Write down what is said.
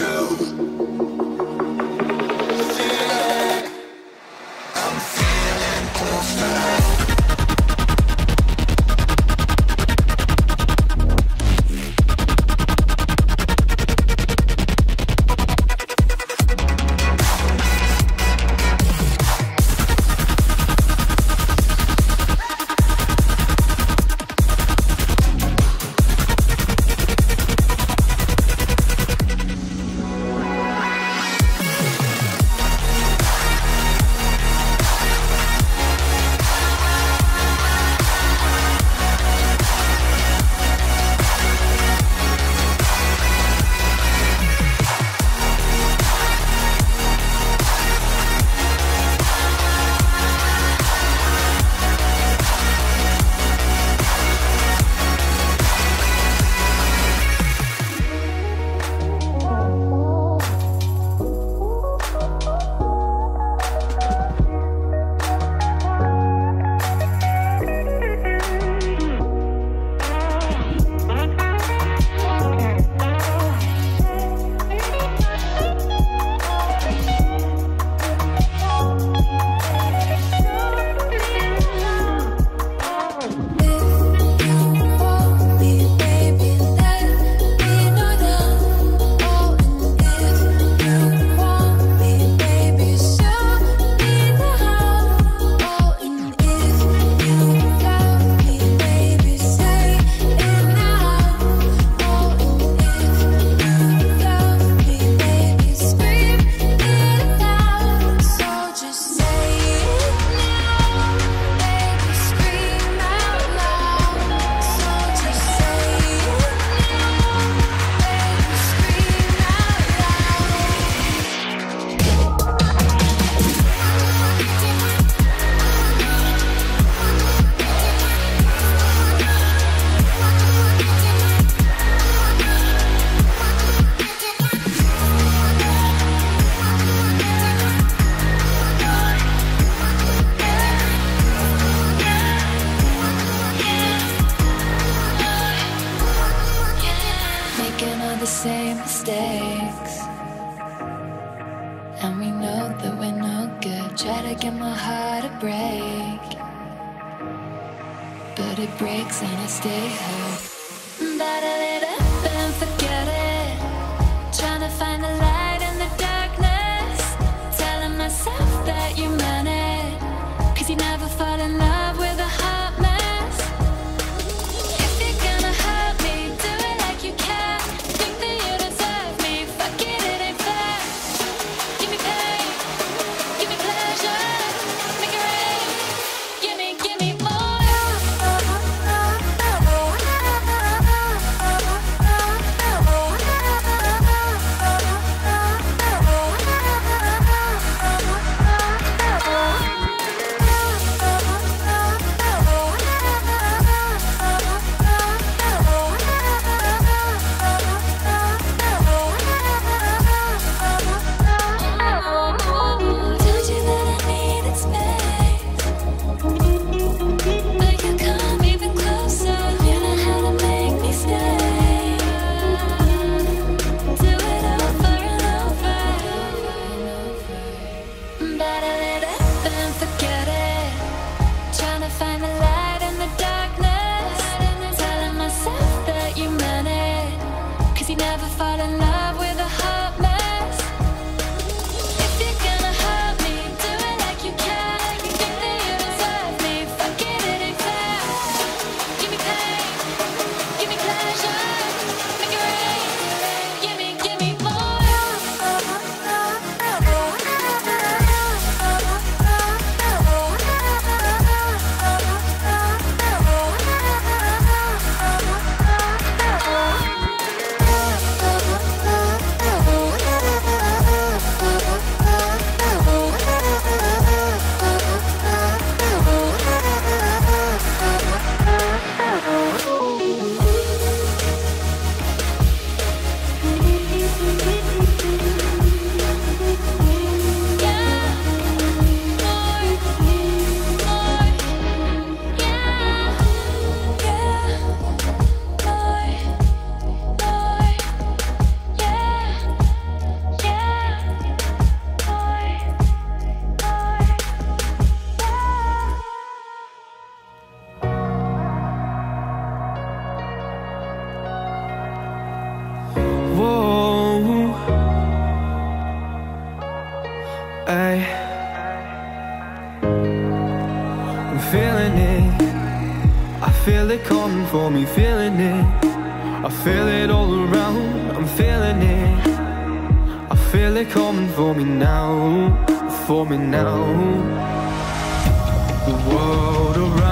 of. To get my heart to break. But it breaks and I stay hurt. Trying to find the light in the darkness. Telling myself that you meant you never fall in love feeling it. I feel it coming for me, feeling it. I feel it all around. I'm feeling it. I feel it coming for me now, for me now. The world around